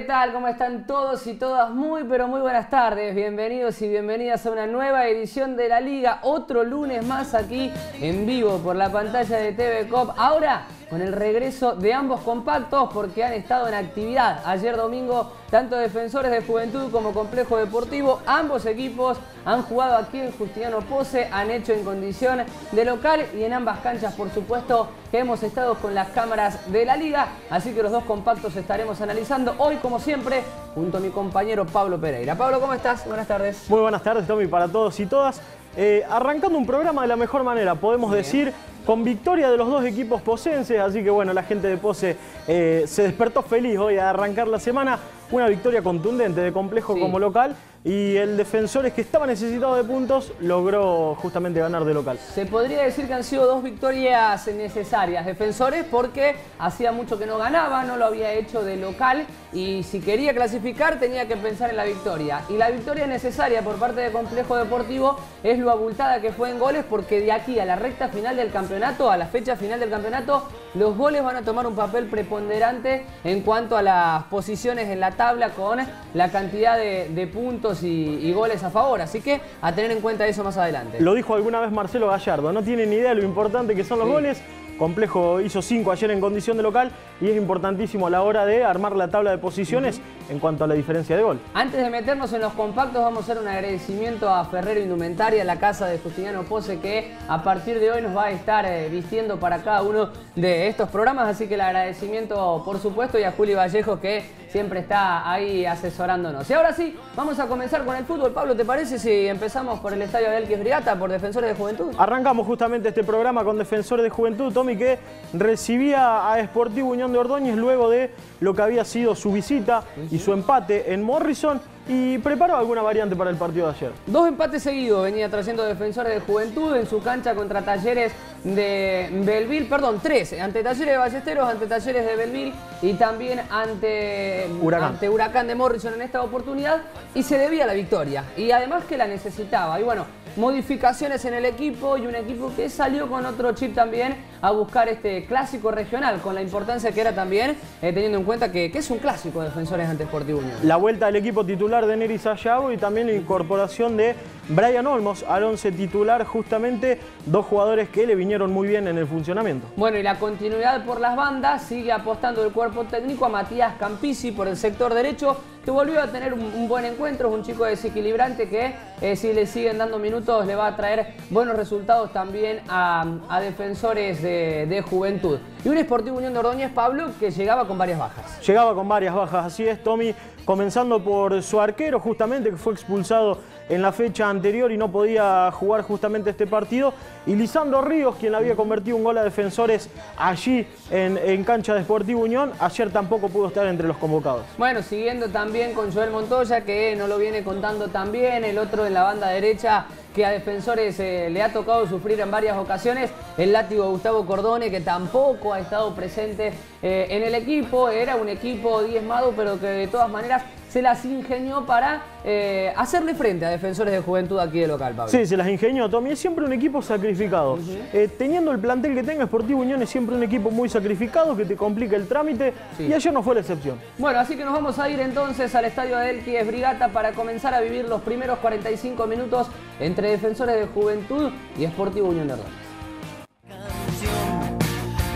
tal? ¿Cómo están todos y todas? Muy, pero muy buenas tardes. Bienvenidos y bienvenidas a una nueva edición de la Liga. Otro lunes más aquí en vivo por la pantalla de TV Cop. Ahora con el regreso de ambos compactos porque han estado en actividad. Ayer domingo, tanto Defensores de Juventud como Complejo Deportivo, ambos equipos han jugado aquí en Justiniano Pose, han hecho en condición de local y en ambas canchas, por supuesto, que hemos estado con las cámaras de la liga. Así que los dos compactos estaremos analizando hoy, como siempre, junto a mi compañero Pablo Pereira. Pablo, ¿cómo estás? Buenas tardes. Muy buenas tardes, Tommy, para todos y todas. Eh, arrancando un programa de la mejor manera, podemos decir con victoria de los dos equipos posenses, así que bueno, la gente de Pose eh, se despertó feliz hoy a arrancar la semana. Una victoria contundente de complejo como local y el Defensores que estaba necesitado de puntos logró justamente ganar de local. Se podría decir que han sido dos victorias necesarias. Defensores porque hacía mucho que no ganaba, no lo había hecho de local y si quería clasificar tenía que pensar en la victoria. Y la victoria necesaria por parte de Complejo Deportivo es lo abultada que fue en goles porque de aquí a la recta final del campeonato, a la fecha final del campeonato, los goles van a tomar un papel preponderante en cuanto a las posiciones en la tabla con la cantidad de puntos y, goles a favor. Así que a tener en cuenta eso más adelante. Lo dijo alguna vez Marcelo Gallardo, no tiene ni idea de lo importante que son los goles Complejo hizo 5 ayer en condición de local y es importantísimo a la hora de armar la tabla de posiciones en cuanto a la diferencia de gol. Antes de meternos en los compactos vamos a hacer un agradecimiento a Ferrero Indumentaria, la casa de Justiniano Pose que a partir de hoy nos va a estar eh, vistiendo para cada uno de estos programas, así que el agradecimiento por supuesto y a Juli Vallejo que siempre está ahí asesorándonos. Y ahora sí, vamos a comenzar con el fútbol. Pablo, ¿te parece si empezamos por el estadio de Elquis Brigata, por Defensores de Juventud? Arrancamos justamente este programa con Defensores de Juventud. Tommy que recibía a Sportivo Unión de Ordóñez luego de lo que había sido su visita y su empate en Morrison y preparó alguna variante para el partido de ayer. Dos empates seguidos venía trayendo defensores de juventud en su cancha contra talleres de Belville, perdón, tres, ante talleres de Ballesteros, ante talleres de Belville y también ante Huracán. ante Huracán de Morrison en esta oportunidad y se debía la victoria y además que la necesitaba. Y bueno, modificaciones en el equipo y un equipo que salió con otro chip también a buscar este clásico regional, con la importancia que era también, eh, teniendo en cuenta que, es un clásico de Defensores ante Sportivo Unión. La vuelta del equipo titular de Neri Sayago y también la incorporación de Brian Olmos al once titular, justamente dos jugadores que le vinieron muy bien en el funcionamiento. Bueno, y la continuidad por las bandas sigue apostando el cuerpo técnico a Matías Campisi por el sector derecho, que volvió a tener un, buen encuentro, es un chico desequilibrante que eh, si le siguen dando minutos le va a traer buenos resultados también a, defensores de, de, juventud. Y un Sportivo Unión de Ordóñez, Pablo, que llegaba con varias bajas. Llegaba con varias bajas, así es, Tommy, comenzando por su arquero justamente, que fue expulsado en la fecha anterior y no podía jugar justamente este partido. Y Lisandro Ríos, quien había convertido un gol a defensores allí en, cancha de Sportivo Unión, ayer tampoco pudo estar entre los convocados. Bueno, siguiendo también con Joel Montoya, que no lo viene contando tan bien, el otro en la banda derecha que a defensores eh, le ha tocado sufrir en varias ocasiones, el látigo Gustavo Cordone, que tampoco ha estado presente eh, en el equipo, era un equipo diezmado, pero que de todas maneras se las ingenió para eh, hacerle frente a defensores de juventud aquí de local, Pablo. Sí, se las ingenió, Tommy. Es siempre un equipo sacrificado. Eh, teniendo el plantel que tenga, Sportivo Unión es siempre un equipo muy sacrificado que te complica el trámite y ayer no fue la excepción. Bueno, así que nos vamos a ir entonces al estadio de Elquis Brigata para comenzar a vivir los primeros 45 minutos entre defensores de juventud y Sportivo Unión de Ordóñez.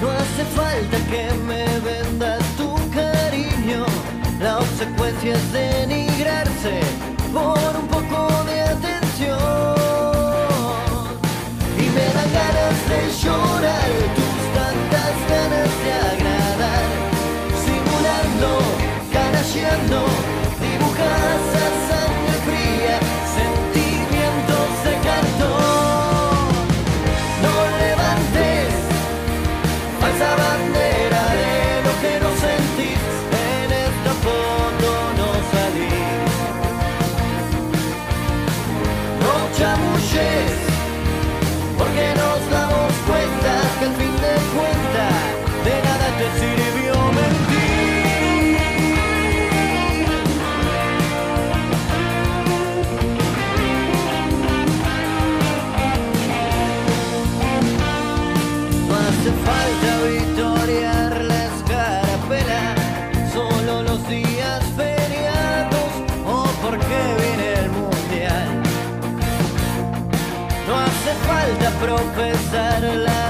No hace falta que me vendas tu cariño la obsecuencia es denigrarse por un poco de atención. Y me dan ganas de llorar, profesar la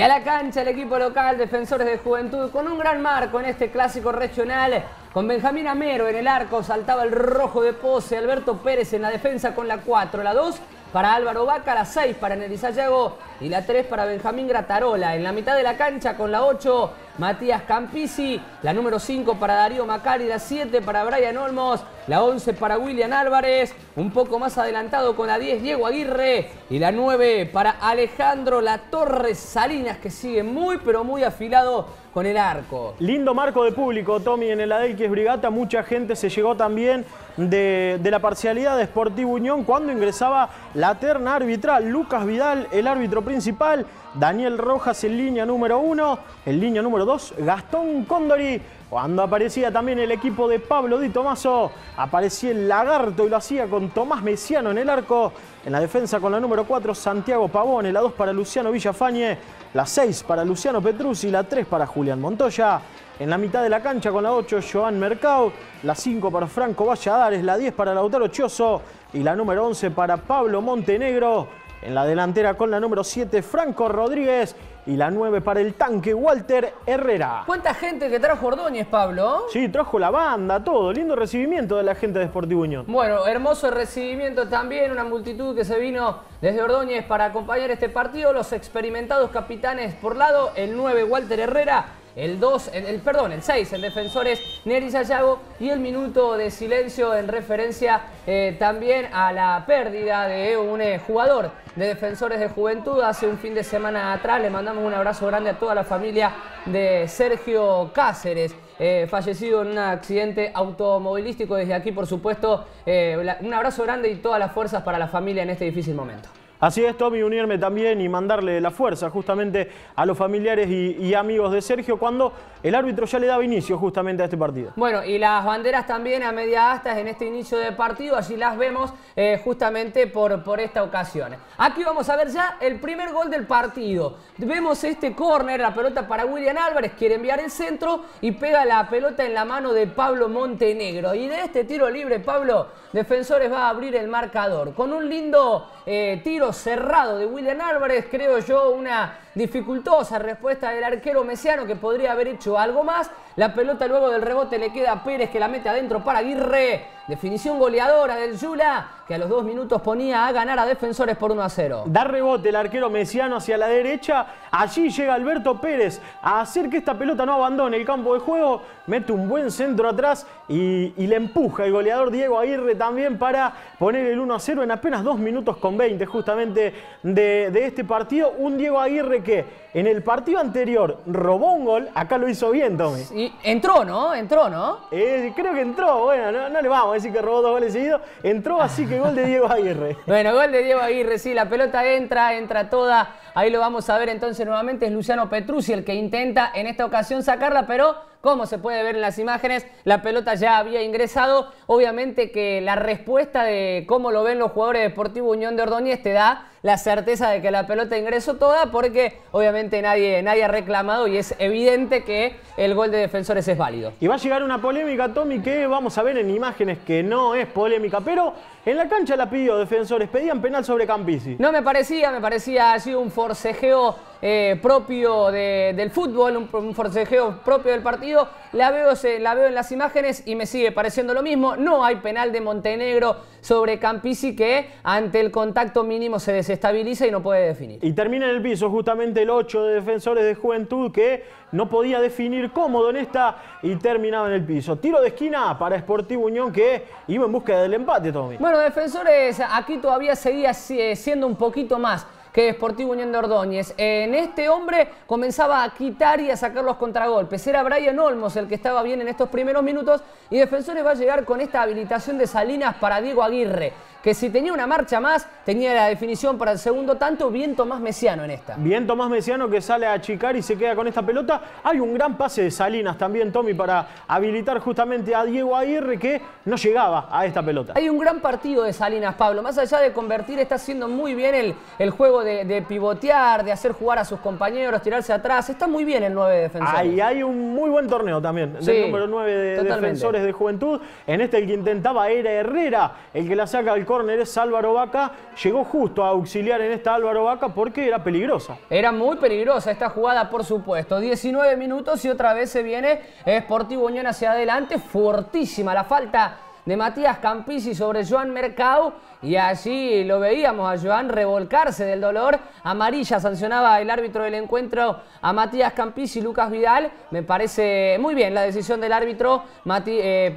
Y a la cancha el equipo local, Defensores de Juventud, con un gran marco en este clásico regional. Con Benjamín Amero en el arco, saltaba el rojo de pose, Alberto Pérez en la defensa con la 4, la 2 para Álvaro Vaca, la 6 para Nelly Sayago y la 3 para Benjamín Gratarola. En la mitad de la cancha con la 8, Matías Campisi, la número 5 para Darío Macari, la 7 para Brian Olmos, la 11 para William Álvarez, un poco más adelantado con la 10 Diego Aguirre y la 9 para Alejandro La Torre Salinas que sigue muy pero muy afilado con el arco. Lindo marco de público, Tommy, en el Adelquis Brigata. Mucha gente se llegó también de, la parcialidad de Sportivo Unión cuando ingresaba la terna arbitral. Lucas Vidal, el árbitro principal. Daniel Rojas en línea número uno. En línea número dos, Gastón Condori. Cuando aparecía también el equipo de Pablo Di Tomaso, aparecía el lagarto y lo hacía con Tomás Mesiano en el arco. En la defensa con la número 4, Santiago Pavone. La 2 para Luciano Villafañe. La 6 para Luciano Petruzzi. La 3 para Julián Montoya. En la mitad de la cancha con la 8, Joan Mercado. La 5 para Franco Valladares. La 10 para Lautaro Chioso. Y la número 11 para Pablo Montenegro. En la delantera con la número 7, Franco Rodríguez. Y la 9 para el tanque, Walter Herrera. ¿Cuánta gente que trajo Ordóñez, Pablo? Sí, trajo la banda, todo. Lindo recibimiento de la gente de Sportivo Unión. Bueno, hermoso recibimiento también, una multitud que se vino desde Ordóñez para acompañar este partido. Los experimentados capitanes por lado, el 9 Walter Herrera, el 2, el, perdón, el 6 en defensores Neri Sayago y el minuto de silencio en referencia eh, también a la pérdida de un eh, jugador de defensores de juventud hace un fin de semana atrás. Le mandamos un abrazo grande a toda la familia de Sergio Cáceres. eh, fallecido en un accidente automovilístico. Desde aquí, por supuesto, un abrazo grande y todas las fuerzas para la familia en este difícil momento. Así es, Tommy, unirme también y mandarle la fuerza justamente a los familiares y, amigos de Sergio cuando el árbitro ya le daba inicio justamente a este partido. Bueno, y las banderas también a media astas en este inicio de partido, allí las vemos eh, justamente por, por esta ocasión. Aquí vamos a ver ya el primer gol del partido. Vemos este córner, la pelota para William Álvarez, quiere enviar el centro y pega la pelota en la mano de Pablo Montenegro. Y de este tiro libre, Pablo, Defensores va a abrir el marcador. Con un lindo eh, tiro cerrado de William Álvarez, creo yo, una dificultosa respuesta del arquero mesiano que podría haber hecho algo más. La pelota luego del rebote le queda a Pérez que la mete adentro para Aguirre. Definición goleadora del Yula que a los dos minutos ponía a ganar a Defensores por 1 a 0. Da rebote el arquero mesiano hacia la derecha. Allí llega Alberto Pérez a hacer que esta pelota no abandone el campo de juego. Mete un buen centro atrás y, le empuja el goleador Diego Aguirre también para poner el 1 a 0 en apenas 2 minutos con 20 justamente de, de este partido. Un Diego Aguirre que en el partido anterior robó un gol. Acá lo hizo bien, Tommy. Y entró, ¿no? Entró, ¿no? Eh, creo que entró, bueno, no, no le vamos a decir que robó dos goles seguidos. Entró así que gol de Diego Aguirre. Bueno, gol de Diego Aguirre, sí, la pelota entra, entra toda. Ahí lo vamos a ver entonces nuevamente. Es Luciano Petruzzi el que intenta en esta ocasión sacarla, pero como se puede ver en las imágenes, la pelota ya había ingresado. Obviamente que la respuesta de cómo lo ven los jugadores de Deportivo Unión de Ordóñez te da la certeza de que la pelota ingresó toda porque obviamente nadie, nadie ha reclamado y es evidente que el gol de defensores es válido. Y va a llegar una polémica, Tommy, que vamos a ver en imágenes que no es polémica, pero En la cancha la pidió Defensores, pedían penal sobre Campisi. No me parecía, me parecía así un forcejeo eh, propio del fútbol, un, forcejeo propio del partido. La veo, la veo en las imágenes y me sigue pareciendo lo mismo. No hay penal de Montenegro sobre Campisi que ante el contacto mínimo se desestabiliza y no puede definir. Y termina en el piso justamente el 8 de defensores de Juventud que no podía definir cómodo en esta y terminaba en el piso. Tiro de esquina para Sportivo Unión que iba en busca del empate, Tommy. Bueno, defensores aquí todavía seguía siendo un poquito más que Sportivo Unión de Ordóñez. En este hombre comenzaba a quitar y a sacar los contragolpes. Era Brian Olmos el que estaba bien en estos primeros minutos y Defensores va a llegar con esta habilitación de Salinas para Diego Aguirre que si tenía una marcha más, tenía la definición para el segundo tanto, bien Tomás Mesiano en esta. Bien Tomás Mesiano que sale a achicar y se queda con esta pelota. Hay un gran pase de Salinas también, Tommy, para habilitar justamente a Diego Aguirre que no llegaba a esta pelota. Hay un gran partido de Salinas, Pablo. Más allá de convertir, está haciendo muy bien el, el juego de, pivotear, de hacer jugar a sus compañeros, tirarse atrás. Está muy bien el 9 de defensores. Ahí hay un muy buen torneo también, del número 9 de defensores de juventud. En este el que intentaba era Herrera, el que la saca al córner es Álvaro Vaca. Llegó justo a auxiliar en esta Álvaro Vaca porque era peligrosa. Era muy peligrosa esta jugada, por supuesto. 19 minutos y otra vez se viene Sportivo Unión hacia adelante. Fortísima la falta de Matías Campisi sobre Joan Mercado y allí lo veíamos a Joan revolcarse del dolor. Amarilla sancionaba el árbitro del encuentro a Matías Campisi y Lucas Vidal. Me parece muy bien la decisión del árbitro eh,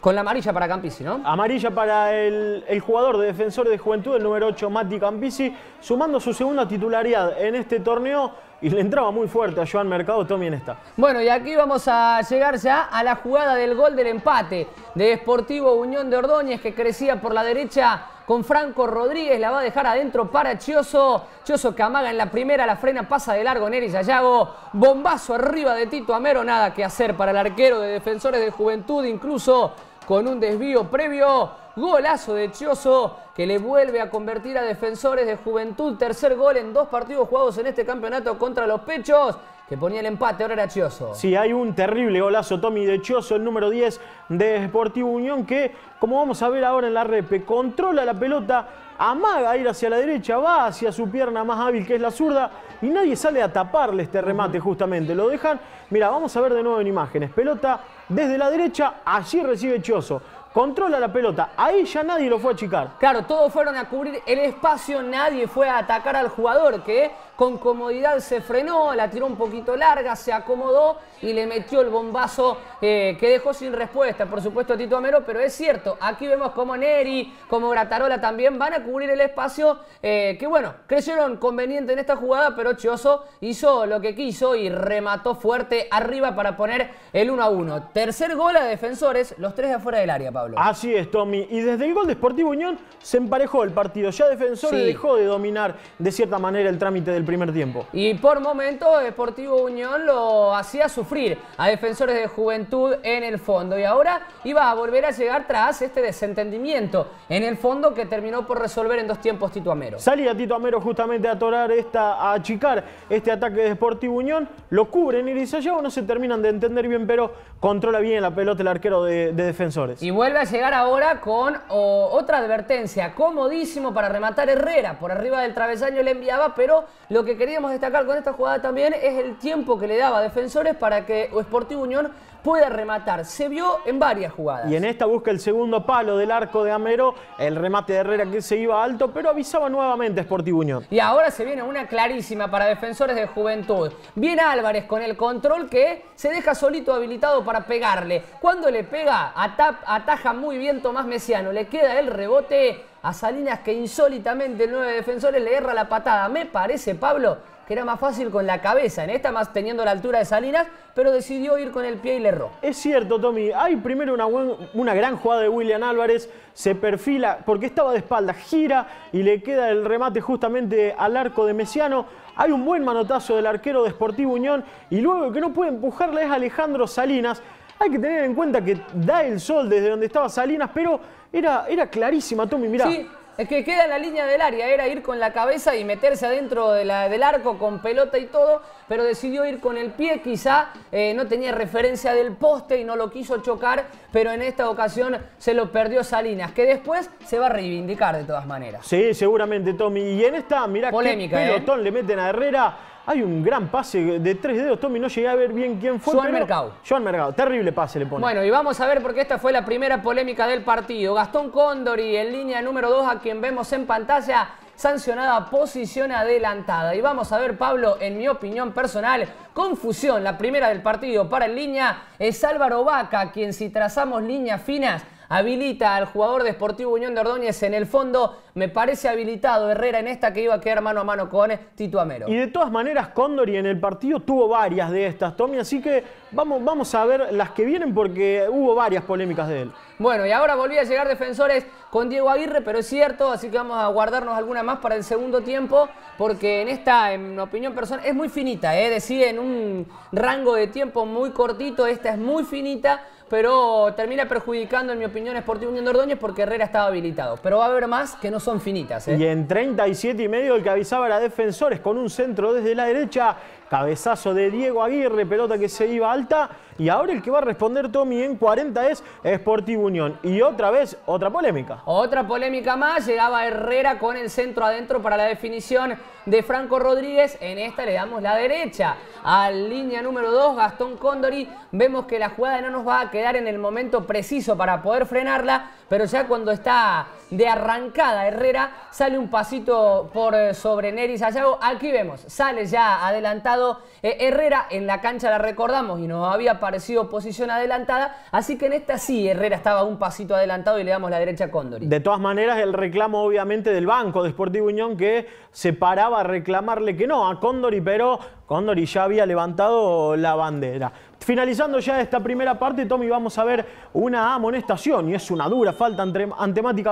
con la amarilla para Campisi, ¿no? Amarilla para el, jugador de defensor de juventud, el número 8, Mati Campisi, sumando su segunda titularidad en este torneo y le entraba muy fuerte a Joan Mercado, Tommy en esta. Bueno, y aquí vamos a llegar ya a la jugada del gol del empate de Sportivo Unión de Ordóñez que crecía por la derecha con Franco Rodríguez, la va a dejar adentro para Chioso. Chioso que amaga en la primera, la frena pasa de largo Neri Yayago. Bombazo arriba de Tito Amero, nada que hacer para el arquero de Defensores de Juventud, incluso con un desvío previo. Golazo de Chioso que le vuelve a convertir a defensores de juventud. Tercer gol en dos partidos jugados en este campeonato contra los pechos. Que ponía el empate, ahora era Chioso. Sí, hay un terrible golazo, Tommy, de Chioso, el número 10 de Sportivo Unión, que, como vamos a ver ahora en la repe, controla la pelota, amaga ir hacia la derecha, va hacia su pierna más hábil, que es la zurda, y nadie sale a taparle este remate justamente. Lo dejan, mira, vamos a ver de nuevo en imágenes. Pelota desde la derecha, allí recibe Chioso controla la pelota. Ahí ya nadie lo fue a achicar. Claro, todos fueron a cubrir el espacio, nadie fue a atacar al jugador que con comodidad se frenó, la tiró un poquito larga, se acomodó y le metió el bombazo eh, que dejó sin respuesta, por supuesto, Tito Amero, pero es cierto, aquí vemos como Neri, como Gratarola también van a cubrir el espacio, eh, que bueno, creyeron conveniente en esta jugada, pero Chioso hizo lo que quiso y remató fuerte arriba para poner el 1 a 1. Tercer gol a defensores, los tres de afuera del área, Pablo. Así es, Tommy. Y desde el gol de Sportivo Unión se emparejó el partido. Ya Defensores dejó de dominar de cierta manera el trámite del primer tiempo. Y por momento Deportivo Unión lo hacía sufrir a defensores de juventud en el fondo. Y ahora iba a volver a llegar tras este desentendimiento en el fondo que terminó por resolver en dos tiempos Tito Amero. Salía Tito Amero justamente a atorar esta, a achicar este ataque de Deportivo Unión. Lo cubren y no se terminan de entender bien, pero controla bien la pelota el arquero de, defensores. Y vuelve a llegar ahora con otra advertencia. Comodísimo para rematar Herrera. Por arriba del travesaño le enviaba, pero lo que queríamos destacar con esta jugada también es el tiempo que le daba a defensores para que Sportivo Unión pueda rematar. Se vio en varias jugadas. Y en esta busca el segundo palo del arco de Amero, el remate de Herrera que se iba alto, pero avisaba nuevamente Sportivo Unión. Y ahora se viene una clarísima para defensores de juventud. Viene Álvarez con el control que se deja solito habilitado para pegarle. Cuando le pega, ataja muy bien Tomás Mesiano. Le queda el rebote a Salinas que insólitamente el 9 defensores le erra la patada. Me parece, Pablo, que era más fácil con la cabeza. En esta más teniendo la altura de Salinas, pero decidió ir con el pie y le erró. Es cierto, Tommy. Hay primero una, una gran jugada de William Álvarez. Se perfila porque estaba de espalda, gira y le queda el remate justamente al arco de Mesiano. Hay un buen manotazo del arquero de Sportivo Unión y luego que no puede empujarle es Alejandro Salinas. Hay que tener en cuenta que da el sol desde donde estaba Salinas, pero era, era clarísima, Tommy, mirá. Sí, Es que queda en la línea del área, era ir con la cabeza y meterse adentro de la- del arco con pelota y todo, pero decidió ir con el pie, quizá eh, no tenía referencia del poste y no lo quiso chocar, pero en esta ocasión se lo perdió Salinas, que después se va a reivindicar de todas maneras. Sí, seguramente, Tommy. Y en esta, mirá Polémica, qué ¿eh? pelotón le meten a Herrera. Hay un gran pase de tres dedos, Tommy. No llegué a ver bien quién fue. Joan pero- Mercado. Joan Mercado. Terrible pase le pone. Bueno, y vamos a ver porque esta fue la primera polémica del partido. Gastón Condori en línea número 2, a quien vemos en pantalla, sancionada posición adelantada. Y vamos a ver, Pablo, en mi opinión personal, confusión. La primera del partido para en línea es Álvaro Vaca, quien si trazamos líneas finas habilita al jugador de Sportivo Unión de Ordóñez en el fondo. Me parece habilitado Herrera en esta que iba a quedar mano a mano con Tito Amero. Y de todas maneras, Condori en el partido tuvo varias de estas, Tommy. Así que vamos, vamos a ver las que vienen porque hubo varias polémicas de él. Bueno, y ahora volví a llegar defensores con Diego Aguirre, pero es cierto, así que vamos a guardarnos alguna más para el segundo tiempo, porque en esta, en mi opinión personal, es muy finita, ¿eh? decide en un rango de tiempo muy cortito, esta es muy finita, pero termina perjudicando, en mi opinión, Sportivo Unión de Ordóñez porque Herrera estaba habilitado. Pero va a haber más que no son finitas. ¿eh? Y en 37 y medio el que avisaba era defensores con un centro desde la derecha. Cabezazo de Diego Aguirre, pelota que se iba alta. Y ahora el que va a responder Tommy en 40 es Sportivo Unión. Y otra vez, otra polémica. Otra polémica más, llegaba Herrera con el centro adentro para la definición de Franco Rodríguez. En esta le damos la derecha. A línea número 2, Gastón Condori. Vemos que la jugada no nos va a quedar en el momento preciso para poder frenarla, pero ya cuando está de arrancada Herrera, sale un pasito por eh, sobre Nery Sayago. Aquí vemos, sale ya adelantado eh, Herrera. En la cancha la recordamos y nos había parecido posición adelantada. Así que en esta sí, Herrera estaba un pasito adelantado y le damos la derecha a Condori. De todas maneras, el reclamo obviamente del banco de Sportivo Unión que se paraba a reclamarle que no a Condori, pero Condori ya había levantado la bandera. Finalizando ya esta primera parte, Tommy, vamos a ver una amonestación y es una dura falta ante, ante Mati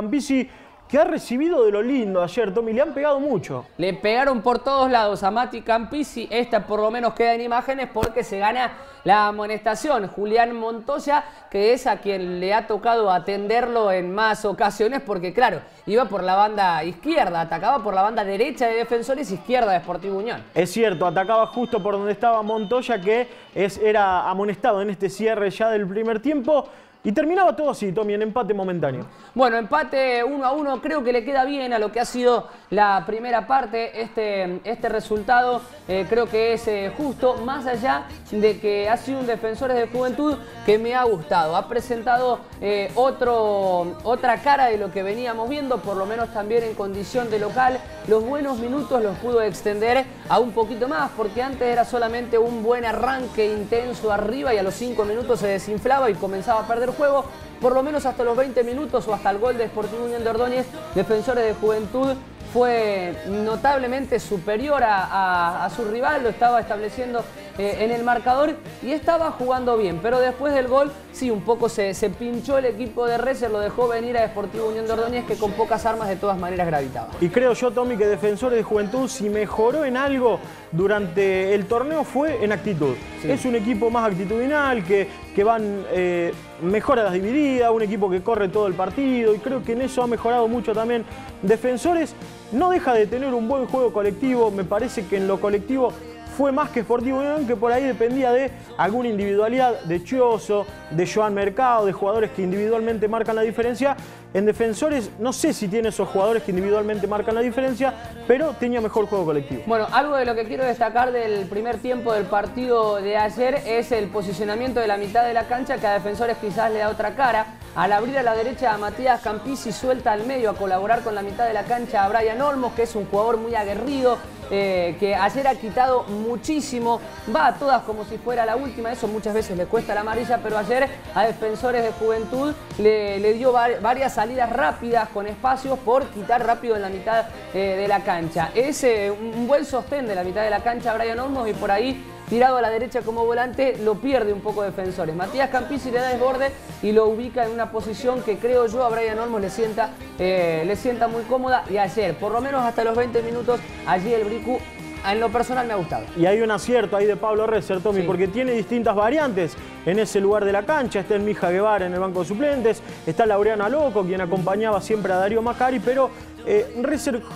que ha recibido de lo lindo ayer, Tommy, le han pegado mucho. Le pegaron por todos lados a Mati Campisi. Esta por lo menos queda en imágenes porque se gana la amonestación. Julián Montoya, que es a quien le ha tocado atenderlo en más ocasiones porque, claro, iba por la banda izquierda, atacaba por la banda derecha de Defensores, izquierda de Sportivo Unión. Es cierto, atacaba justo por donde estaba Montoya, que es, era amonestado en este cierre ya del primer tiempo. Y terminaba todo así, Tommy, en empate momentáneo. Bueno, empate 1 a 1, creo que le queda bien a lo que ha sido la primera parte. Este, este resultado eh, creo que es eh, justo, más allá de que ha sido un Defensores de Juventud que me ha gustado. Ha presentado eh, otro, otra cara de lo que veníamos viendo, por lo menos también en condición de local. Los buenos minutos los pudo extender a un poquito más, porque antes era solamente un buen arranque intenso arriba y a los 5 minutos se desinflaba y comenzaba a perder juego, por lo menos hasta los 20 minutos o hasta el gol de Sportivo Unión de Ordóñez, Defensores de Juventud fue notablemente superior a su rival, lo estaba estableciendo eh, en el marcador y estaba jugando bien, pero después del gol sí, un poco se, se pinchó el equipo de Reser, lo dejó venir a Deportivo Unión de Ordóñez que con pocas armas de todas maneras gravitaba. Y creo yo, Tommy, que Defensores de Juventud, si mejoró en algo durante el torneo, fue en actitud. Es un equipo más actitudinal, que, que van eh, mejor a las divididas, un equipo que corre todo el partido, y creo que en eso ha mejorado mucho también. Defensores no deja de tener un buen juego colectivo, me parece que en lo colectivo fue más que Sportivo Unión, que por ahí dependía de alguna individualidad de Chioso, de Joan Mercado, de jugadores que individualmente marcan la diferencia. En defensores, no sé si tiene esos jugadores que individualmente marcan la diferencia, pero tenía mejor juego colectivo. Bueno, algo de lo que quiero destacar del primer tiempo del partido de ayer es el posicionamiento de la mitad de la cancha que a defensores quizás le da otra cara. Al abrir a la derecha a Matías Campisi suelta al medio a colaborar con la mitad de la cancha a Brian Olmos, que es un jugador muy aguerrido, eh, que ayer ha quitado muchísimo, va a todas como si fuera la última, eso muchas veces le cuesta la amarilla, pero ayer a defensores de juventud le, le dio var- varias salidas rápidas con espacios por quitar rápido en la mitad eh, de la cancha. Es eh, un buen sostén de la mitad de la cancha Brian Olmos y por ahí tirado a la derecha como volante lo pierde un poco defensores. Matías Campisi le da desborde y lo ubica en una posición que creo yo a Brian Olmos le sienta, eh, le sienta muy cómoda y ayer, por lo menos hasta los 20 minutos, allí el Bricu en lo personal me ha gustado. Y hay un acierto ahí de Pablo Reser, Tommy, Sí. porque tiene distintas variantes. en ese lugar de la cancha. Está el Mija Guevara en el banco de suplentes. Está Laureano Loco, quien acompañaba siempre a Darío Macari, pero eh,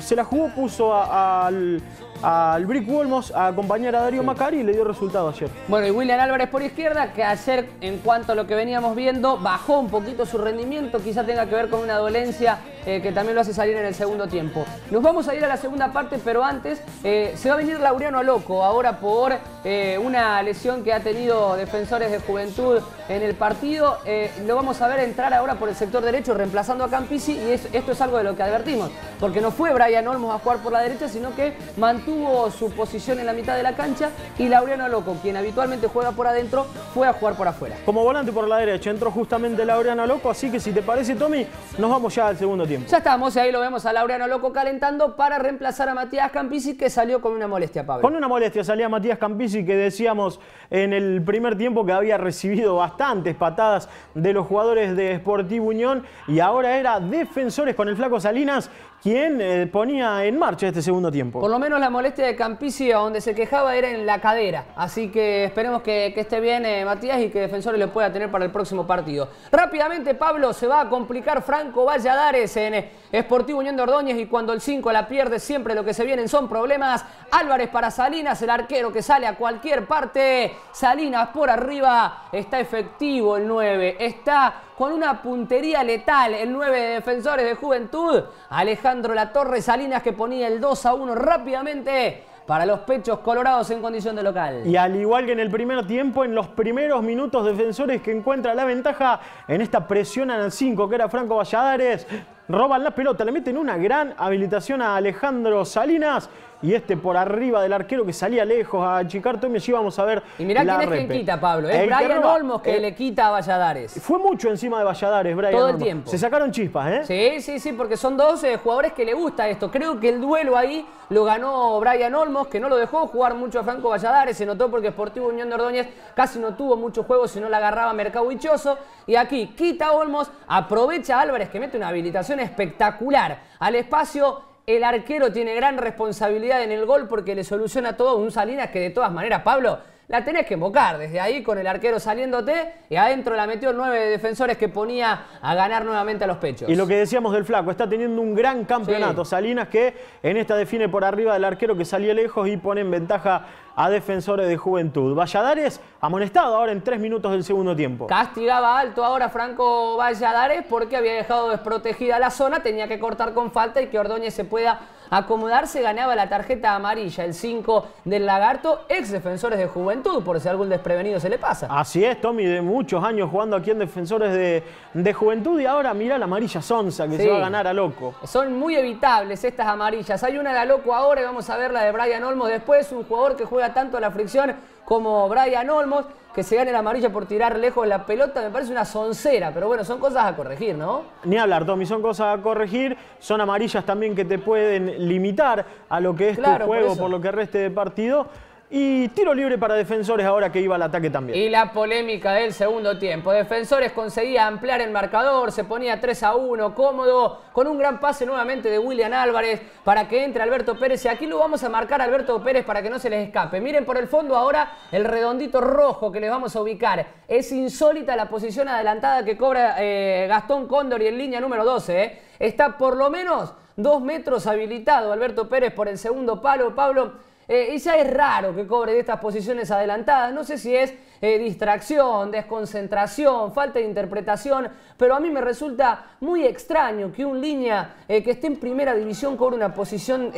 se la jugó, puso al al Brick Wolmos a acompañar a Darío Macari y le dio resultado ayer. Bueno, y William Álvarez por izquierda, que ayer, en cuanto a lo que veníamos viendo, bajó un poquito su rendimiento, quizá tenga que ver con una dolencia eh, que también lo hace salir en el segundo tiempo. Nos vamos a ir a la segunda parte, pero antes eh, se va a venir Laureano Loco, ahora por eh, una lesión que ha tenido defensores de juventud en el partido. lo vamos a ver entrar ahora por el sector derecho, reemplazando a Campisi, y esto es algo de lo que advertimos, porque no fue Brian Olmos a jugar por la derecha, sino que mantuvo tuvo su posición en la mitad de la cancha y Laureano Loco, quien habitualmente juega por adentro, fue a jugar por afuera. Como volante por la derecha entró justamente Laureano Loco, así que si te parece, Tommy, nos vamos ya al segundo tiempo. Ya estamos, y ahí lo vemos a Laureano Loco calentando para reemplazar a Matías Campisi, que salió con una molestia, Pablo. Con una molestia salía Matías Campisi, que decíamos en el primer tiempo que había recibido bastantes patadas de los jugadores de Sportivo Unión y ahora era defensores con el flaco Salinas quien eh, ponía en marcha este segundo tiempo. Por lo menos la molestia de Campisi, donde se quejaba, era en la cadera. Así que esperemos que, esté bien eh, Matías y que Defensores le pueda tener para el próximo partido. Rápidamente, Pablo, se va a complicar Franco Valladares en Esportivo Unión de Ordóñez y cuando el 5 la pierde, siempre lo que se vienen son problemas. Álvarez para Salinas, el arquero que sale a cualquier parte. Salinas por arriba, está efectivo el 9, está con una puntería letal el 9 de defensores de Juventud. Alejandro Latorre Salinas que ponía el 2 a 1 rápidamente para los pechos colorados en condición de local. Y al igual que en el primer tiempo, en los primeros minutos defensores que encuentra la ventaja en esta presión al 5 que era Franco Valladares, roban la pelota, le meten una gran habilitación a Alejandro Salinas y este por arriba del arquero que salía lejos a achicar Tommy, allí vamos a ver Y mirá quién es quien quita, Pablo, es Brian Olmos que le quita a Valladares. Fue mucho encima de Valladares, Brian Todo el tiempo. Se sacaron chispas, ¿eh? Sí, sí, sí, porque son dos eh, jugadores que le gusta esto. Creo que el duelo ahí lo ganó Brian Olmos, que no lo dejó jugar mucho a Franco Valladares, se notó porque Sportivo Unión de Ordóñez casi no tuvo muchos juegos, si no la agarraba Mercado Hichoso. Y aquí quita Olmos, aprovecha Álvarez que mete una habilitación espectacular al espacio el arquero tiene gran responsabilidad en el gol porque le soluciona todo un Salinas que de todas maneras, Pablo, la tenés que invocar desde ahí con el arquero saliéndote y adentro la metió nueve defensores que ponía a ganar nuevamente a los pechos. Y lo que decíamos del flaco, está teniendo un gran campeonato. Salinas que en esta define por arriba del arquero que salía lejos y pone en ventaja a defensores de juventud. Valladares amonestado ahora en tres minutos del segundo tiempo. Castigaba alto ahora Franco Valladares porque había dejado desprotegida la zona, tenía que cortar con falta y que Ordóñez se pueda acomodarse, ganaba la tarjeta amarilla, el 5 del Lagarto, ex defensores de juventud, por si algún desprevenido se le pasa. Así es, Tommy, de muchos años jugando aquí en defensores de, juventud y ahora mira la amarilla Sonsa que se va a ganar a Loco. Son muy evitables estas amarillas. Hay una de a Loco ahora y vamos a ver la de Brian Olmos después, un jugador que juega tanto la fricción como Brian Olmos, que se gane la amarilla por tirar lejos la pelota, me parece una soncera, pero bueno, son cosas a corregir, ¿no? Ni hablar, Tommy, son cosas a corregir, son amarillas también que te pueden limitar a lo que es tu juego por lo que reste de partido. Y tiro libre para defensores ahora que iba al ataque también. Y la polémica del segundo tiempo. Defensores conseguía ampliar el marcador, se ponía 3 a 1, cómodo, con un gran pase nuevamente de William Álvarez para que entre Alberto Pérez. Y aquí lo vamos a marcar a Alberto Pérez para que no se les escape. Miren por el fondo ahora el redondito rojo que les vamos a ubicar. Es insólita la posición adelantada que cobra eh, Gastón Cóndor y en línea número 12. Eh. Está por lo menos dos metros habilitado Alberto Pérez por el segundo palo. Pablo. Eh, y ya es raro que cobre de estas posiciones adelantadas. No sé si es eh, distracción, desconcentración, falta de interpretación, pero a mí me resulta muy extraño que un línea eh, que esté en primera división cobre una posición,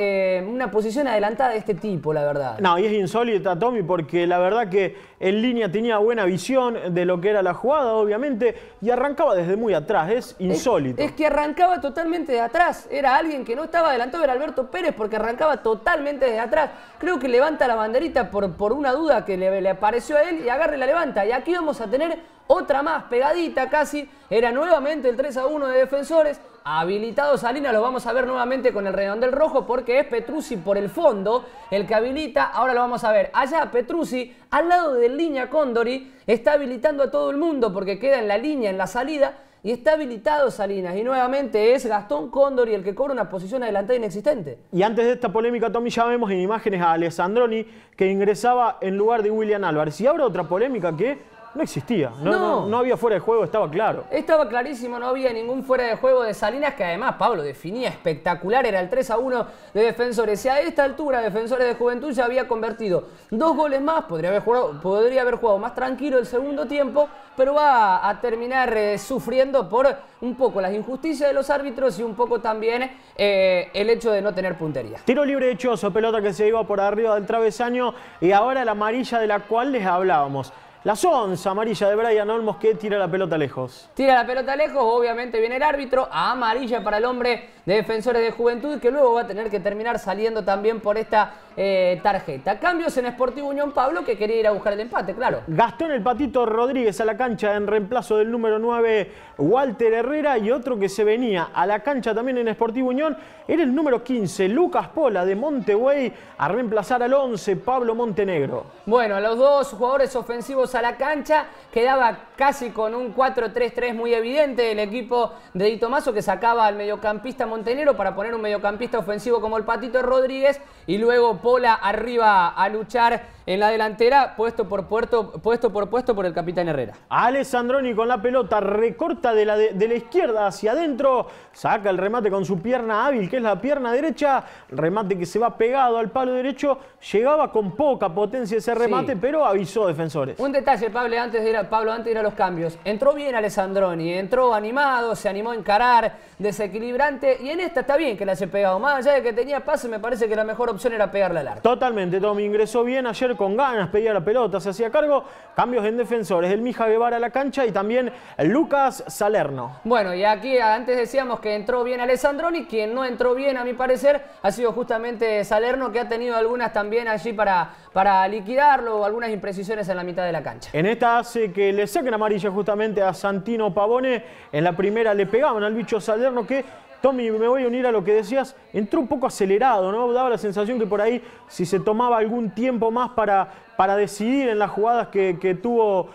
una posición adelantada de este tipo, la verdad. No, y es insólita, Tommy, porque la verdad que en línea tenía buena visión de lo que era la jugada, obviamente, y arrancaba desde muy atrás. Es insólito. Es, que arrancaba totalmente de atrás. Era alguien que no estaba adelantado, era Alberto Pérez, porque arrancaba totalmente de atrás. Creo que levanta la banderita por, por una duda que le, le apareció a él y la levanta. Y aquí vamos a tener otra más pegadita casi. Era nuevamente el 3 a 1 de defensores. Habilitado Salinas, lo vamos a ver nuevamente con el redondel rojo porque es Petrucci por el fondo el que habilita. Ahora lo vamos a ver. Allá Petrucci, al lado de línea Condori, está habilitando a todo el mundo porque queda en la línea, en la salida. Y está habilitado Salinas. Y nuevamente es Gastón Condori el que cobra una posición adelantada inexistente. Y antes de esta polémica, Tommy, ya vemos en imágenes a Alessandroni que ingresaba en lugar de William Álvarez. Y ahora otra polémica que no existía. No, No. no- no había fuera de juego, estaba claro. Estaba clarísimo, no había ningún fuera de juego de Salinas, que además Pablo definía espectacular, era el 3 a 1 de defensores. Y a esta altura, defensores de juventud ya había convertido dos goles más, podría haber jugado, podría haber jugado más tranquilo el segundo tiempo, pero va a terminar eh, sufriendo por un poco las injusticias de los árbitros y un poco también eh, el hecho de no tener puntería. Tiro libre de Choso, pelota que se iba por arriba del travesaño y ahora la amarilla de la cual les hablábamos. La onza amarilla de Brian Olmos que tira la pelota lejos. Tira la pelota lejos, obviamente viene el árbitro, amarilla para el hombre de defensores de juventud, que luego va a tener que terminar saliendo también por esta eh, tarjeta. Cambios en Sportivo Unión Pablo, que quería ir a buscar el empate, claro. Gastón el Patito Rodríguez a la cancha en reemplazo del número 9 Walter Herrera y otro que se venía a la cancha también en Sportivo Unión era el número 15 Lucas Pola de Montegüey a reemplazar al 11 Pablo Montenegro. Bueno, los dos jugadores ofensivos a la cancha, quedaba casi con un 4-3-3 muy evidente el equipo de Di Tomaso que sacaba al mediocampista Montenegro para poner un mediocampista ofensivo como el Patito Rodríguez y luego Pola arriba a luchar en la delantera, puesto por, puerto, puesto por puesto por el capitán Herrera. Alessandroni con la pelota recorta de la, de, de la izquierda hacia adentro, saca el remate con su pierna hábil, que es la pierna derecha, remate que se va pegado al palo derecho, llegaba con poca potencia ese remate, Sí. pero avisó defensores. Un detalle, Pablo, antes de ir a, Pablo, antes de ir a los cambios. Entró bien Alessandroni, entró animado, se animó a encarar, desequilibrante. Y en esta está bien que la haya pegado. Más allá de que tenía pase, me parece que la mejor opción era pegarle al arco. Totalmente, Tommy ingresó bien ayer con ganas, pedía la pelota, se hacía cargo, cambios en defensores, el Mija Guevara a la cancha y también Lucas Salerno. Bueno, y aquí antes decíamos que entró bien Alessandroni, quien no entró bien a mi parecer ha sido justamente Salerno, que ha tenido algunas también allí para, para liquidarlo, algunas imprecisiones en la mitad de la cancha. En esta hace que le saquen amarilla justamente a Santino Pavone. En la primera le pegaban al bicho Salerno que, Tommy, me voy a unir a lo que decías, entró un poco acelerado, ¿no? Daba la sensación que por ahí, si se tomaba algún tiempo más para, para decidir en las jugadas que, que tuvo,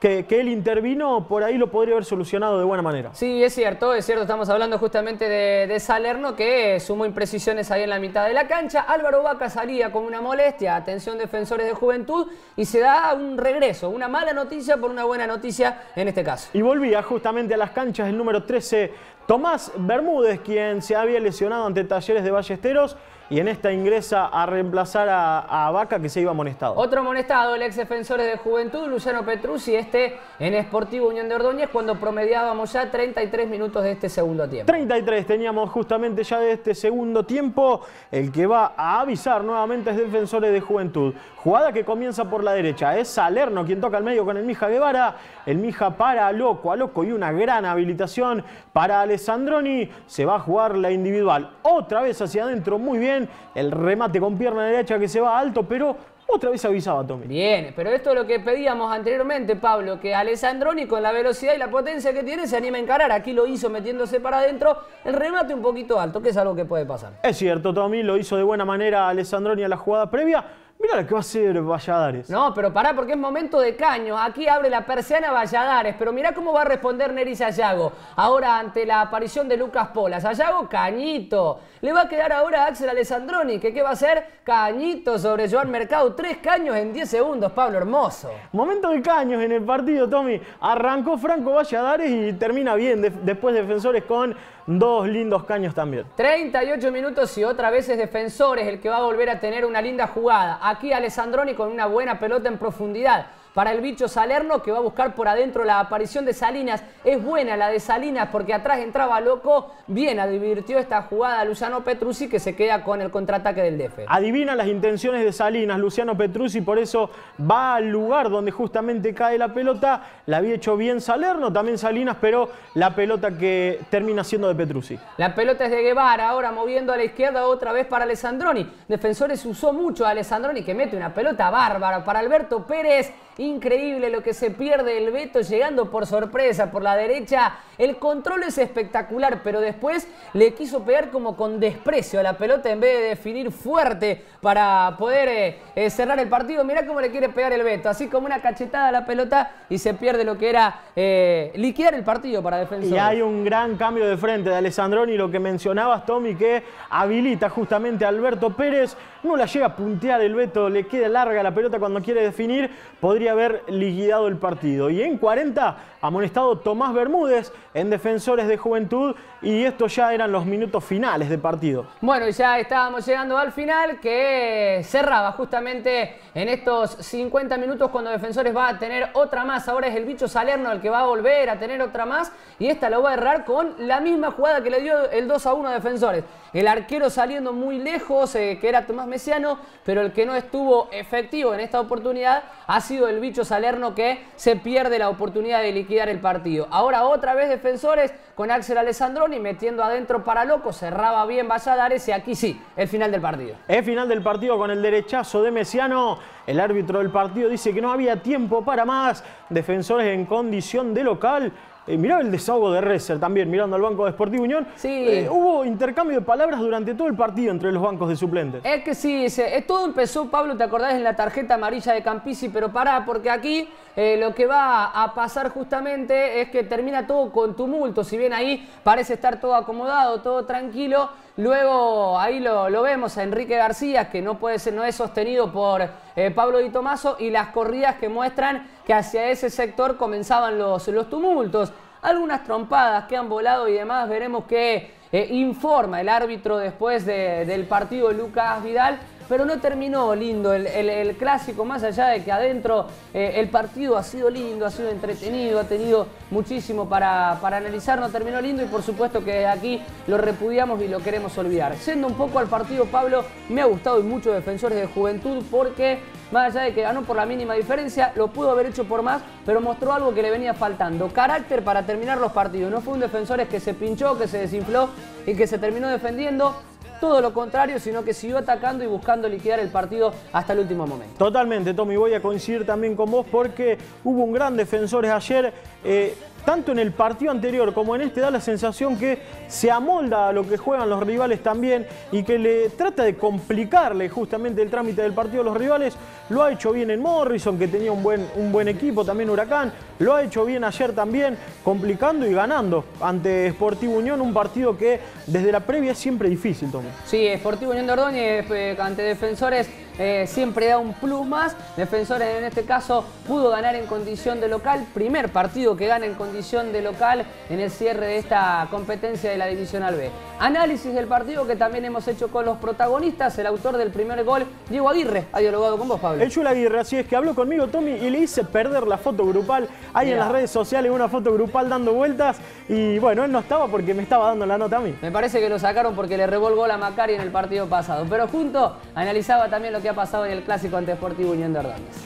que, que él intervino, por ahí lo podría haber solucionado de buena manera. Sí, es cierto, es cierto, estamos hablando justamente de, de Salerno que sumó imprecisiones ahí en la mitad de la cancha. Álvaro Vaca salía con una molestia, atención defensores de juventud, y se da un regreso, una mala noticia por una buena noticia en este caso. Y volvía justamente a las canchas el número 13, Tomás Bermúdez, quien se había lesionado ante Talleres de Ballesteros y en esta ingresa a reemplazar a, a Vaca que se iba amonestado. Otro amonestado, el ex defensores de juventud, Luciano Petruzzi, este en Sportivo Unión de Ordóñez, cuando promediábamos ya 33 minutos de este segundo tiempo. 33 teníamos justamente ya de este segundo tiempo. El que va a avisar nuevamente es Defensores de Juventud. Jugada que comienza por la derecha. Es Salerno quien toca al medio con el Mija Guevara. El Mija para a loco, a loco y una gran habilitación para Alessandroni. Se va a jugar la individual. Otra vez hacia adentro, muy bien. El remate con pierna derecha que se va alto, pero otra vez avisaba Tommy. Bien, pero esto es lo que pedíamos anteriormente, Pablo, que Alessandroni con la velocidad y la potencia que tiene se anima a encarar. Aquí lo hizo metiéndose para adentro, el remate un poquito alto, que es algo que puede pasar. Es cierto, Tommy lo hizo de buena manera Alessandroni a la jugada previa. Mira lo que va a hacer Valladares. No, pero pará porque es momento de caño. Aquí abre la persiana Valladares, pero mirá cómo va a responder Neri Sayago. Ahora ante la aparición de Lucas Pola. Sayago, cañito. Le va a quedar ahora a Axel Alessandroni, que qué va a hacer? Cañito sobre Joan Mercado. Tres caños en 10 segundos, Pablo Hermoso. Momento de caños en el partido, Tommy. Arrancó Franco Valladares y termina bien. de- después defensores con dos lindos caños también. 38 minutos y otra vez es Defensores el que va a volver a tener una linda jugada. Aquí Alessandroni con una buena pelota en profundidad. Para el bicho Salerno que va a buscar por adentro la aparición de Salinas. Es buena la de Salinas porque atrás entraba loco. Bien advirtió esta jugada Luciano Petruzzi que se queda con el contraataque del DF. Adivina las intenciones de Salinas, Luciano Petruzzi, por eso va al lugar donde justamente cae la pelota. La había hecho bien Salerno, también Salinas, pero la pelota que termina siendo de Petruzzi. La pelota es de Guevara, ahora moviendo a la izquierda otra vez para Alessandroni. Defensores usó mucho a Alessandroni que mete una pelota bárbara para Alberto Pérez. Increíble lo que se pierde el Beto llegando por sorpresa por la derecha. El control es espectacular, pero después le quiso pegar como con desprecio a la pelota en vez de definir fuerte para poder eh, eh, cerrar el partido. Mirá cómo le quiere pegar el Beto, así como una cachetada a la pelota y se pierde lo que era eh, liquidar el partido para defensores. Y hay un gran cambio de frente de Alessandroni, lo que mencionabas, Tommy, que habilita justamente a Alberto Pérez. No la llega a puntear el Beto, le queda larga la pelota cuando quiere definir, podría haber liquidado el partido. Y en 40 amonestado Tomás Bermúdez en Defensores de Juventud y estos ya eran los minutos finales de partido. Bueno, y ya estábamos llegando al final que cerraba justamente en estos 50 minutos cuando Defensores va a tener otra más. Ahora es el bicho Salerno el que va a volver a tener otra más y esta lo va a errar con la misma jugada que le dio el 2 a 1 a Defensores. El arquero saliendo muy lejos, eh, que era Tomás Mesiano, pero el que no estuvo efectivo en esta oportunidad ha sido el bicho Salerno que se pierde la oportunidad de liquidar el partido. Ahora otra vez Defensores con Axel Alessandroni metiendo adentro para loco, cerraba bien Valladares y aquí sí, el final del partido. El final del partido con el derechazo de Mesiano. El árbitro del partido dice que no había tiempo para más. Defensores en condición de local eh, mirá el desahogo de Rezer también, mirando al banco de Sportivo Unión. Sí. Eh, hubo intercambio de palabras durante todo el partido entre los bancos de suplentes. Es que sí, se, todo empezó, Pablo, te acordás en la tarjeta amarilla de Campisi, pero pará, porque aquí eh, lo que va a pasar justamente es que termina todo con tumulto. Si bien ahí parece estar todo acomodado, todo tranquilo, luego ahí lo, vemos a Enrique García, que no puede ser, no es sostenido por eh, Pablo Di Tomaso, y las corridas que muestran que hacia ese sector comenzaban los, los tumultos. Algunas trompadas que han volado y demás, veremos qué eh, informa el árbitro después de- del partido Lucas Vidal pero no terminó lindo el, clásico, más allá de que adentro eh, el partido ha sido lindo, ha sido entretenido, ha tenido muchísimo para, para analizar, no terminó lindo y por supuesto que aquí lo repudiamos y lo queremos olvidar. Siendo un poco al partido, Pablo, me ha gustado y mucho Defensores de Juventud porque más allá de que ganó por la mínima diferencia, lo pudo haber hecho por más, pero mostró algo que le venía faltando, carácter para terminar los partidos. No fue un Defensores que se pinchó, que se desinfló y que se terminó defendiendo. Todo lo contrario, sino que siguió atacando y buscando liquidar el partido hasta el último momento. Totalmente, Tommy, voy a coincidir también con vos porque hubo un gran defensores ayer. eh, tanto en el partido anterior como en este da la sensación que se amolda a lo que juegan los rivales también y que le trata de complicarle justamente el trámite del partido a los rivales. Lo ha hecho bien en Morrison, que tenía un buen, un buen equipo, también Huracán. Lo ha hecho bien ayer también, complicando y ganando ante Sportivo Unión, un partido que desde la previa es siempre difícil, Tommy. Sí, Sportivo Unión de Ordóñez eh, ante Defensores eh, siempre da un plus más. Defensores en este caso pudo ganar en condición de local. Primer partido que gana en condición de local en el cierre de esta competencia de la Divisional B. Análisis del partido que también hemos hecho con los protagonistas. El autor del primer gol, Diego Aguirre, ha dialogado con vos, Pablo. El Chula Aguirre, así es que habló conmigo Tommy y le hice perder la foto grupal ahí en las redes sociales, una foto grupal dando vueltas y bueno, él no estaba porque me estaba dando la nota a mí. Me parece que lo sacaron porque le revolgó la Macari en el partido pasado. Pero junto analizaba también lo que ha pasado en el clásico ante Sportivo Unión de Ordóñez.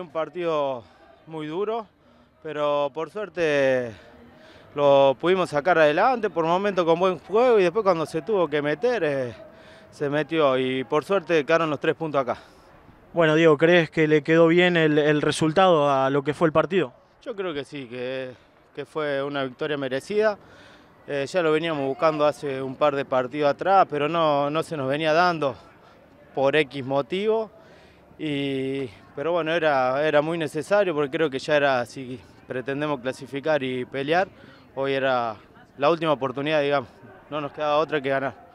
Un partido muy duro, pero por suerte lo pudimos sacar adelante, por momentos con buen juego y después cuando se tuvo que meter, eh, se metió y por suerte quedaron los tres puntos acá. Bueno, Diego, ¿crees que le quedó bien el, el resultado a lo que fue el partido? Yo creo que sí, que, que fue una victoria merecida. Eh, ya lo veníamos buscando hace un par de partidos atrás, pero no, no se nos venía dando por X motivo. Y, pero bueno, era, era muy necesario porque creo que ya era, si pretendemos clasificar y pelear, hoy era la última oportunidad, digamos. No nos quedaba otra que ganar.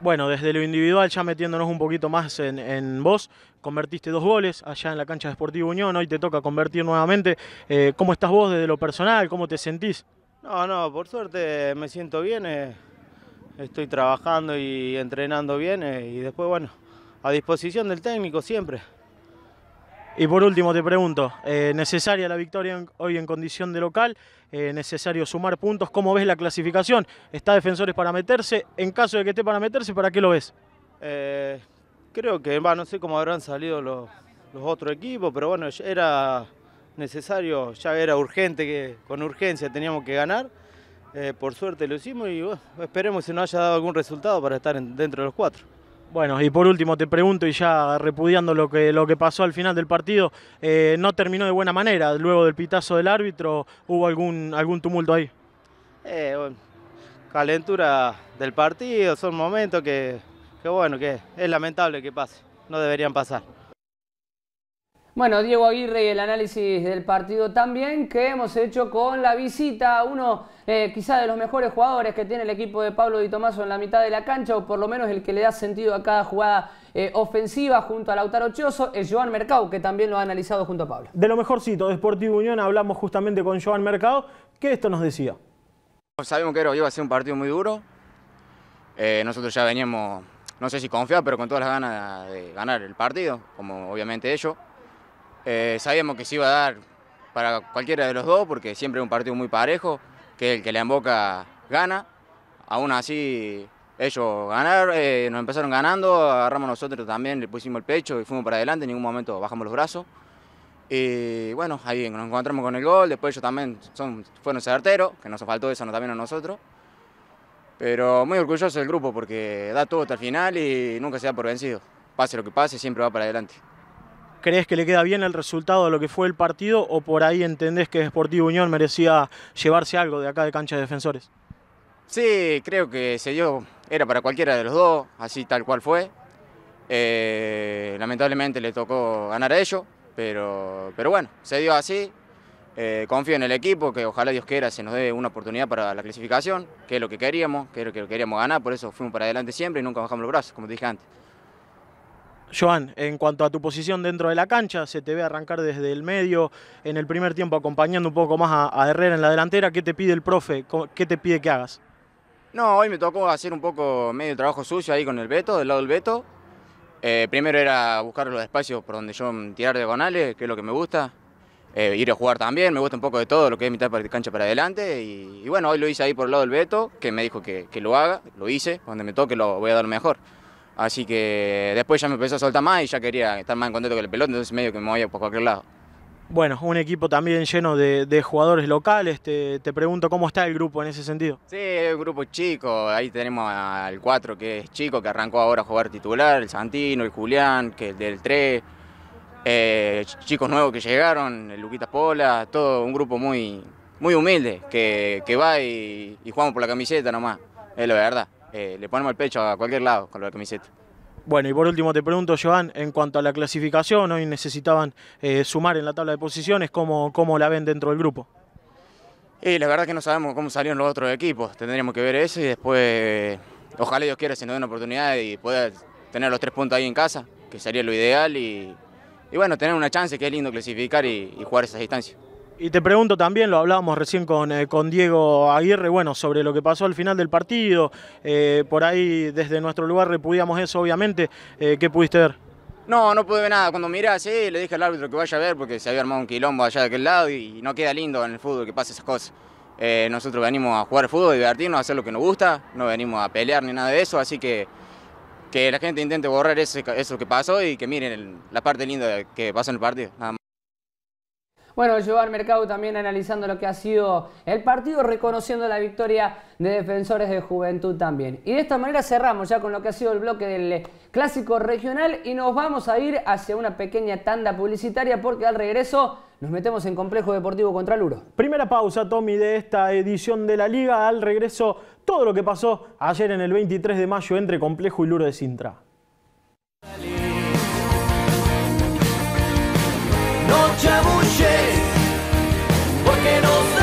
Bueno, desde lo individual, ya metiéndonos un poquito más en, en vos, convertiste dos goles allá en la cancha de Sportivo Unión, hoy te toca convertir nuevamente. Eh, ¿Cómo estás vos desde lo personal? ¿Cómo te sentís? No, no, por suerte me siento bien, eh, estoy trabajando y entrenando bien eh, y después, bueno, a disposición del técnico siempre. Y por último te pregunto, eh, ¿necesaria la victoria hoy en condición de local? Eh, ¿Necesario sumar puntos? ¿Cómo ves la clasificación? ¿Está Defensores para meterse? En caso de que esté para meterse, ¿para qué lo ves? Eh, creo que, no sé cómo habrán salido los, otros equipos, pero bueno, era necesario, ya era urgente, que con urgencia teníamos que ganar. Por suerte lo hicimos y esperemos que nos haya dado algún resultado para estar en- dentro de los cuatro. Bueno, y por último te pregunto, y ya repudiando lo que, lo que pasó al final del partido, eh, no terminó de buena manera. Luego del pitazo del árbitro, ¿hubo algún, algún tumulto ahí? Eh, bueno, calentura del partido, son momentos que, que bueno, que es lamentable que pase, no deberían pasar. Bueno, Diego Aguirre y el análisis del partido también que hemos hecho con la visita a uno eh, quizá de los mejores jugadores que tiene el equipo de Pablo Di Tomaso en la mitad de la cancha o por lo menos el que le da sentido a cada jugada eh, ofensiva junto a Lautaro Choso es Joan Mercado que también lo ha analizado junto a Pablo. De lo mejorcito de Sportivo Unión hablamos justamente con Joan Mercado que esto nos decía. Sabemos que iba a ser un partido muy duro. Eh, nosotros ya veníamos, no sé si confiados, pero con todas las ganas de ganar el partido, como obviamente ellos. Eh, sabíamos que se iba a dar para cualquiera de los dos, porque siempre es un partido muy parejo, que el que le emboca gana. Aún así, ellos ganaron, eh, nos empezaron ganando, agarramos nosotros también, le pusimos el pecho y fuimos para adelante, en ningún momento bajamos los brazos. Y bueno, ahí nos encontramos con el gol, después ellos también son, fueron certeros, que nos faltó eso también a nosotros. Pero muy orgulloso del grupo porque da todo hasta el final y nunca se da por vencido. Pase lo que pase, siempre va para adelante. ¿Crees que le queda bien el resultado de lo que fue el partido o por ahí entendés que Sportivo Unión merecía llevarse algo de acá de cancha de defensores? Sí, creo que se dio, era para cualquiera de los dos, así tal cual fue. Eh, lamentablemente le tocó ganar a ellos, pero, pero bueno, se dio así. Eh, confío en el equipo, que ojalá Dios quiera se nos dé una oportunidad para la clasificación, que es lo que queríamos, que es lo que queríamos ganar, por eso fuimos para adelante siempre y nunca bajamos los brazos, como dije antes. Joan, en cuanto a tu posición dentro de la cancha, se te ve arrancar desde el medio, en el primer tiempo acompañando un poco más a, Herrera en la delantera. ¿Qué te pide el profe? ¿Qué te pide que hagas? No, hoy me tocó hacer un poco medio trabajo sucio ahí con el Beto, del lado del Beto. Eh, primero era buscar los espacios por donde yo tirar diagonales, que es lo que me gusta. Eh, ir a jugar también, me gusta un poco de todo lo que es mitad de cancha para adelante. Y, bueno, hoy lo hice ahí por el lado del Beto, que me dijo que, que lo haga, lo hice, donde me toque lo voy a dar mejor. Así que después ya me empezó a soltar más y ya quería estar más en contacto con el pelota, entonces medio que me voy por cualquier lado. Bueno, un equipo también lleno de, jugadores locales. Te, pregunto cómo está el grupo en ese sentido. Sí, es un grupo chico. Ahí tenemos al 4 que es chico, que arrancó ahora a jugar titular, el Santino, el Julián, que es del 3. Eh, chicos nuevos que llegaron, el Luquita Pola, todo un grupo muy, muy humilde, que, va y, y jugamos por la camiseta nomás, es la verdad. Eh, le ponemos el pecho a cualquier lado con la camiseta. Bueno, y por último te pregunto, Joan, en cuanto a la clasificación, hoy necesitaban eh, sumar en la tabla de posiciones, ¿cómo, ¿cómo, la ven dentro del grupo? Y la verdad que no sabemos cómo salieron los otros equipos, tendríamos que ver eso y después, ojalá Dios quiera, se nos dé una oportunidad y poder tener los tres puntos ahí en casa, que sería lo ideal y, bueno, tener una chance, que es lindo clasificar y, y jugar esas distancias. Y te pregunto también, lo hablábamos recién con, eh, con Diego Aguirre, bueno, sobre lo que pasó al final del partido. Eh, por ahí, desde nuestro lugar, repudiamos eso, obviamente. Eh, ¿Qué pudiste ver? No, no pude ver nada. Cuando miré así, le dije al árbitro que vaya a ver porque se había armado un quilombo allá de aquel lado y no queda lindo en el fútbol que pase esas cosas. nosotros venimos a jugar fútbol, divertirnos, a hacer lo que nos gusta, no venimos a pelear ni nada de eso, así que que la gente intente borrar eso, eso que pasó y que miren la parte linda que pasó en el partido. Nada bueno, Joan Mercado también analizando lo que ha sido el partido, reconociendo la victoria de defensores de juventud también. Y de esta manera cerramos ya con lo que ha sido el bloque del clásico regional y nos vamos a ir hacia una pequeña tanda publicitaria porque al regreso nos metemos en Complejo Deportivo contra Luro. Primera pausa, Tommy, de esta edición de la Liga. Al regreso, todo lo que pasó ayer en el 23 de mayo entre Complejo y Luro de Sintra. Chabuche, porque no